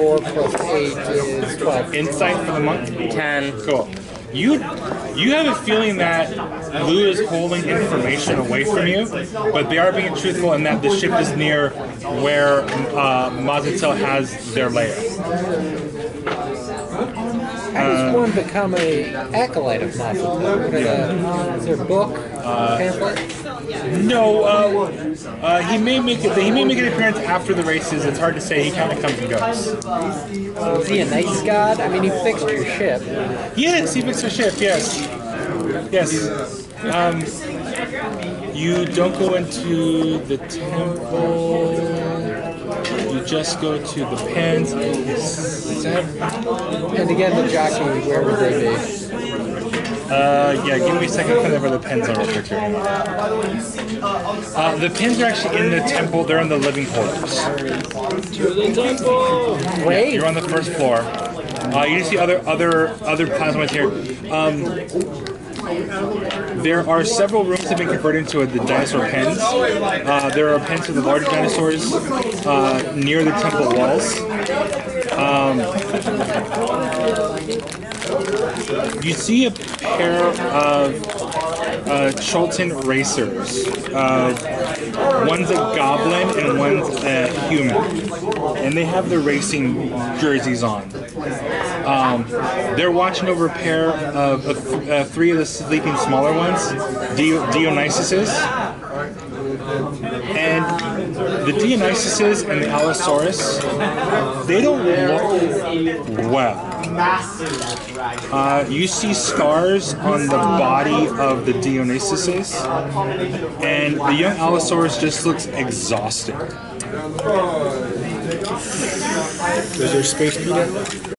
4 plus 8 is 12. Insight for the monk. Ten. Cool. You you have a feeling that Lou is holding information away from you, but they are being truthful in that the ship is near where uh, Mazatel has their lair. How does one become a acolyte of Mazda? What are the, is there a book, pamphlet? No, uh, uh, he may make it. He may make an appearance after the races. It's hard to say. He kind of comes and goes. Is he a nice god? I mean, he fixed your ship. He is. He fixed the ship. Yes. Yes. Um, you don't go into the temple. Just go to the pens. And again, the jockey, where would they be? Uh, yeah, give me a second to find where the pins are real quick here. Uh, the pins are actually in the temple. They're in the living quarters. To the temple! Wait, You're on the first floor. Uh, you see other other other plasmas here. Um, there are several rooms that have been converted into the dinosaur pens. Uh, there are pens for the large dinosaurs uh, near the temple walls. Um, you see a pair of uh, Chultan racers. Uh, one's a goblin and one's a human, and they have their racing jerseys on. Um, they're watching over a pair of, of uh, three of the sleeping smaller ones, Dio- Deinonychuses. And the Deinonychuses and the Allosaurus, they don't look well. Uh, you see scars on the body of the Deinonychuses, and the young Allosaurus just looks exhausted. Is there space peanut?